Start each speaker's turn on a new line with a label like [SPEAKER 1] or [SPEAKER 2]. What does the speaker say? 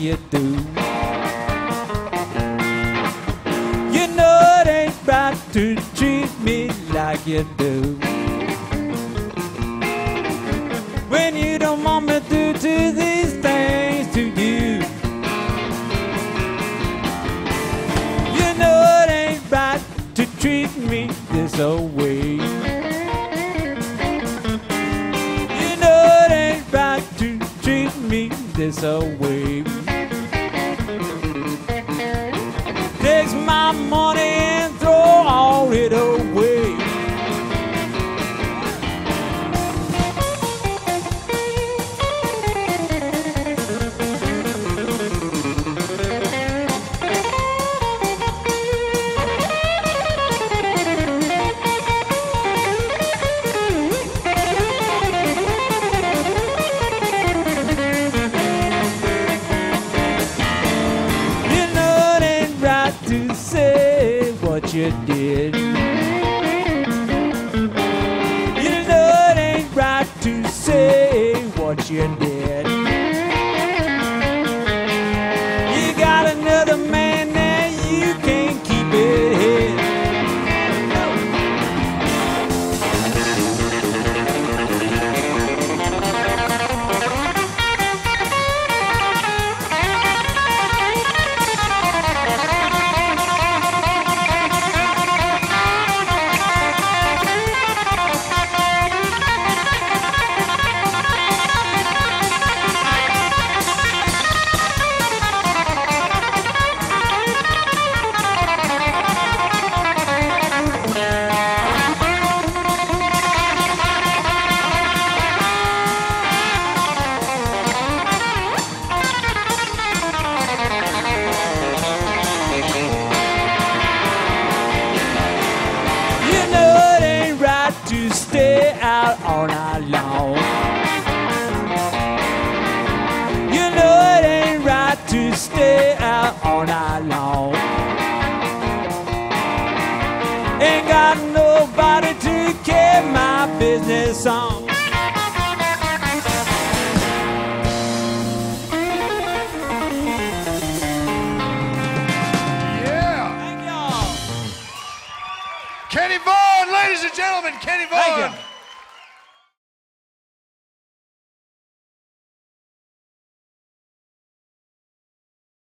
[SPEAKER 1] you do. You know it ain't right to treat me like you do. When you don't want me to do these things to you. You know it ain't right to treat me this way. You know my money and throw all it say what you did. You know it ain't right to say what you did. Out all night long. You know it ain't right to stay out all night long. Ain't got nobody to carry my business on.
[SPEAKER 2] Yeah.
[SPEAKER 1] Thank y'all.
[SPEAKER 2] Kenny Vaughan, ladies and gentlemen, Kenny
[SPEAKER 1] you.